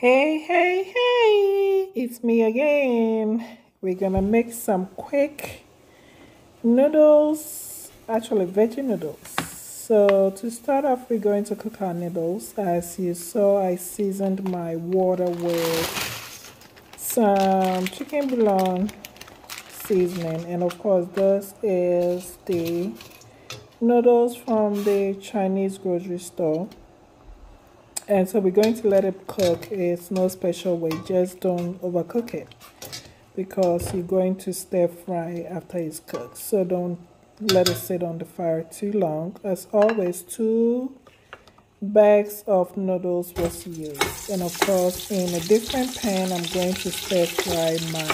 Hey, hey, hey, it's me again. We're gonna make some quick noodles, actually veggie noodles. So to start off, we're going to cook our noodles. As you saw, I seasoned my water with some chicken bouillon seasoning. And of course, this is the noodles from the Chinese grocery store and so we're going to let it cook. It's no special way. Just don't overcook it because you're going to stir fry after it's cooked. So don't let it sit on the fire too long. As always two bags of noodles was used. And of course in a different pan I'm going to stir fry my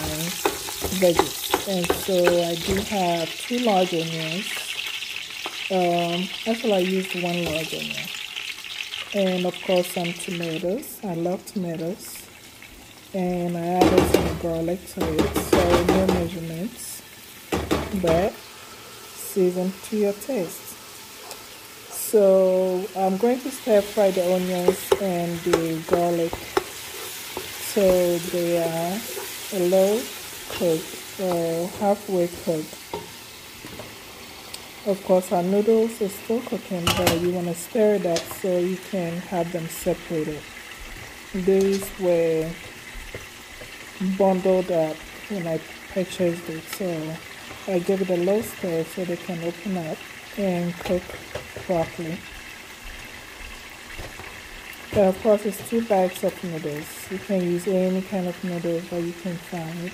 veggies. And so I do have two large onions. Um, actually I used one large onion and of course some tomatoes. I love tomatoes. And I added some garlic to it so no measurements. But season to your taste. So I'm going to stir fry the onions and the garlic so they are a low cooked or halfway cooked of course, our noodles are still cooking, but you want to stir it up so you can have them separated. These were bundled up when I purchased it, so I give it a low stir so they can open up and cook properly. But of course, it's two bags of noodles. You can use any kind of noodles that you can find.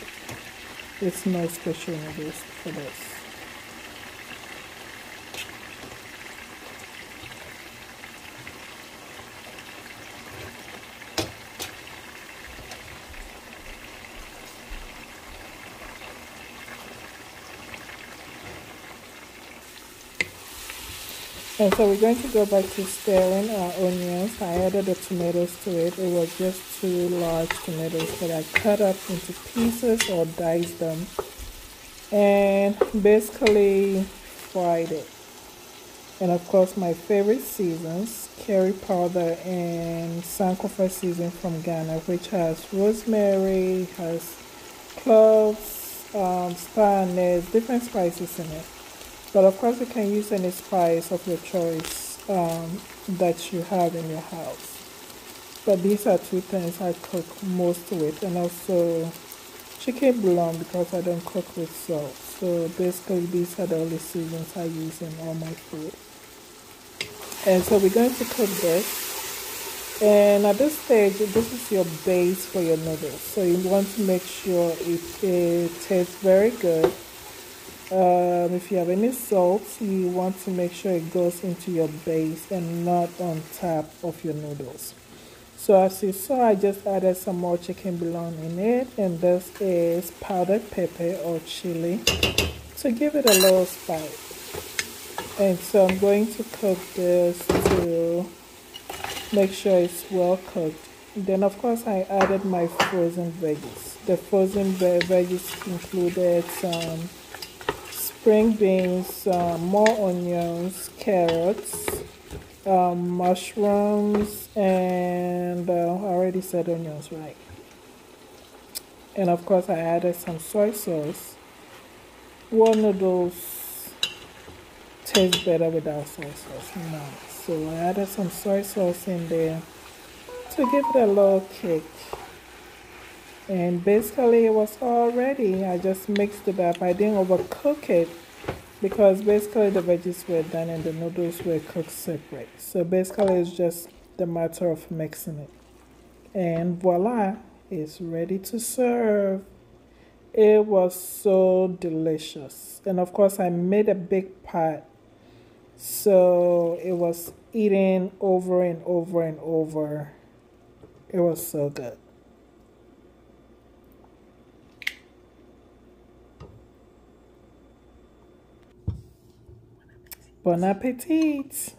It's no special noodles for this. And so we're going to go back to stirring our onions. I added the tomatoes to it. It was just two large tomatoes that I cut up into pieces or diced them. And basically fried it. And of course my favorite seasons, curry powder and sankofa season from Ghana, which has rosemary, has cloves, um, star anise, different spices in it. But of course you can use any spice of your choice um, that you have in your house. But these are two things I cook most with and also chicken bouillon because I don't cook with salt. So basically these are the only seasons I use in all my food. And so we're going to cook this. And at this stage, this is your base for your noodles. So you want to make sure it, it tastes very good um, if you have any salt, you want to make sure it goes into your base and not on top of your noodles. So as you saw, I just added some more chicken bouillon in it, and this is powdered pepper or chili to give it a little spice. And so I'm going to cook this to make sure it's well cooked. Then of course I added my frozen veggies. The frozen veggies included some spring beans, uh, more onions, carrots, um, mushrooms, and uh, I already said onions, right? And of course, I added some soy sauce. One of those tastes better without soy sauce. No. So I added some soy sauce in there to give it a little kick and basically it was all ready. I just mixed it up. I didn't overcook it because basically the veggies were done and the noodles were cooked separate. So basically it's just the matter of mixing it. And voila it's ready to serve. It was so delicious. And of course I made a big pot. So it was eating over and over and over. It was so good Bon appetit!